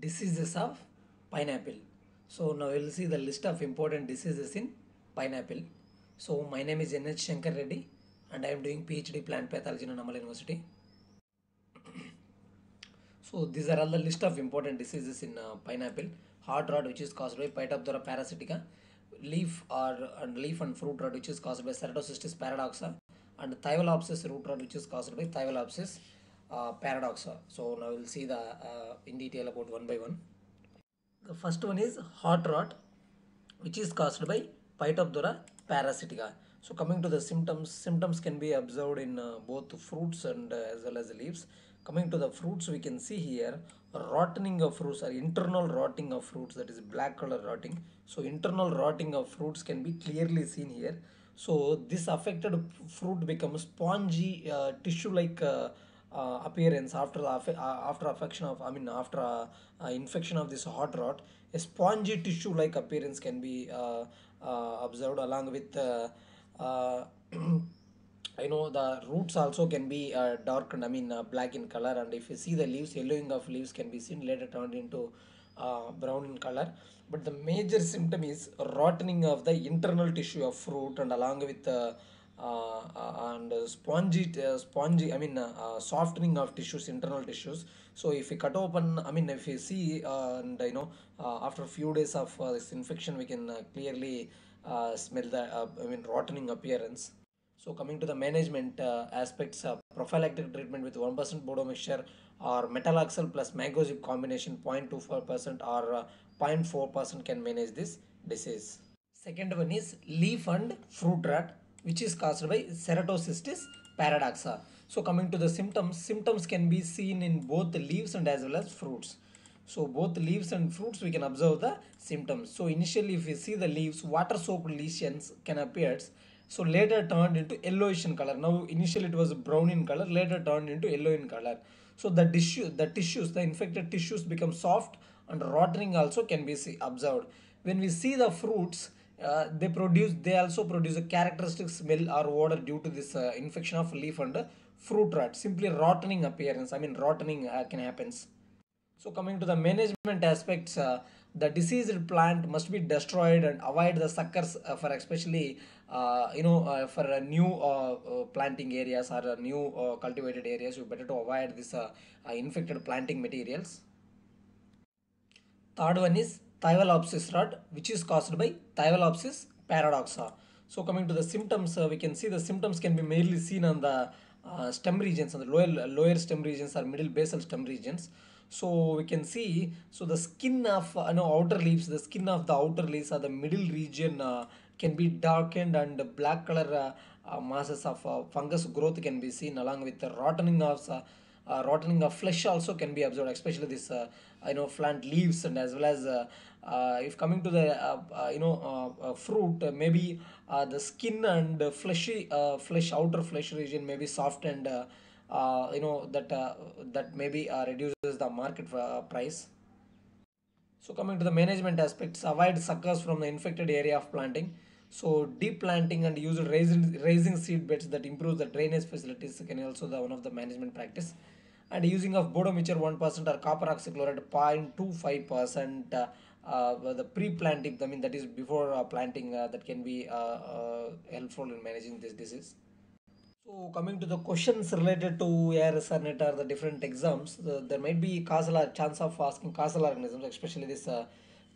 diseases of pineapple. So now we'll see the list of important diseases in pineapple. So my name is NH Shankar Reddy and I am doing PhD plant pathology in Annamalai University. So these are all the list of important diseases in uh, pineapple. Heart rot which is caused by Phytophthora parasitica. Leaf or and leaf and fruit rot which is caused by Ceratocystis paradoxa. And Thielaviopsis root rot which is caused by Thielaviopsis uh, paradoxa. So now we'll see the uh, in detail about one by one. The first one is heart rot which is caused by Phytophthora parasitica. So coming to the symptoms, symptoms can be observed in uh, both fruits and as well as leaves. Coming to the fruits, we can see here rotting of fruits or internal rotting of fruits that is black color rotting. So internal rotting of fruits can be clearly seen here. So this affected fruit becomes spongy uh, tissue like uh, uh, appearance after uh, after affection of I mean after uh, infection of this heart rot a spongy tissue like appearance can be uh, uh, observed along with uh, uh, I know the roots also can be uh, darkened, I mean uh, black in color, and if you see the leaves, yellowing of leaves can be seen later turned into uh, brown in color. But the major symptom is rotting of the internal tissue of fruit, and along with uh, and uh, spongy, uh, spongy, I mean uh, uh, softening of tissues, internal tissues. So if we cut open, I mean if you see, uh, and you know, uh, after a few days of uh, this infection, we can uh, clearly uh, smell the, uh, I mean, rotting appearance. So coming to the management uh, aspects, uh, prophylactic treatment with 1% Bordeaux mixture or metalaxyl plus mancozeb combination 0.24% or uh, 0.4% can manage this disease. Second one is leaf and fruit rot which is caused by Ceratocystis paradoxa. So coming to the symptoms, symptoms can be seen in both the leaves and as well as fruits. So both leaves and fruits we can observe the symptoms. So initially if we see the leaves, water soaked lesions can appear. So later turned into yellowish in color. Now initially it was brown in color, later turned into yellow in color. So the tissue, the tissues, the infected tissues become soft and rotting also can be observed. When we see the fruits, uh, they produce, they also produce a characteristic smell or odor due to this uh, infection of leaf and fruit rot. Simply rotting appearance. I mean rotting uh, can happens. So coming to the management aspects, uh, the diseased plant must be destroyed and avoid the suckers uh, for especially you know for new planting areas or new cultivated areas. You better to avoid this infected planting materials. Third one is Thielaviopsis rot, which is caused by Thielaviopsis paradoxa. So coming to the symptoms, uh, we can see the symptoms can be mainly seen on the uh, stem regions, on the lower lower stem regions or middle basal stem regions. So we can see, so the skin of uh, know, outer leaves, the skin of the outer leaves or the middle region uh, can be darkened and black color uh, uh, masses of uh, fungus growth can be seen along with the rotting of uh, rotting of flesh also can be observed especially this uh, you know plant leaves and as well as uh, uh, if coming to the uh, uh, you know fruit maybe the skin and fleshy flesh outer flesh region may be soft and you know that that maybe reduces the market price so coming to the management aspects, avoid suckers from the infected area of planting. So deep planting and use raising raising seed beds that improves the drainage facilities can also the one of the management practice. And using of Bordeaux mixture 1% or copper oxychloride 0.25% uh, uh, the pre-planting, I mean that is before uh, planting uh, that can be uh, uh, helpful in managing this disease. So coming to the questions related to ARS or NET or the different exams, the, there might be causal chance of asking causal organisms, especially this uh,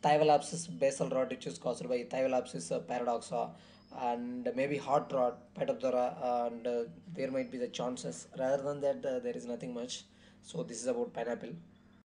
basal rot, which is caused by Thielaviopsis uh, paradoxa, and maybe heart rot, Phytophthora, and uh, there might be the chances. Rather than that, uh, there is nothing much. So this is about pineapple.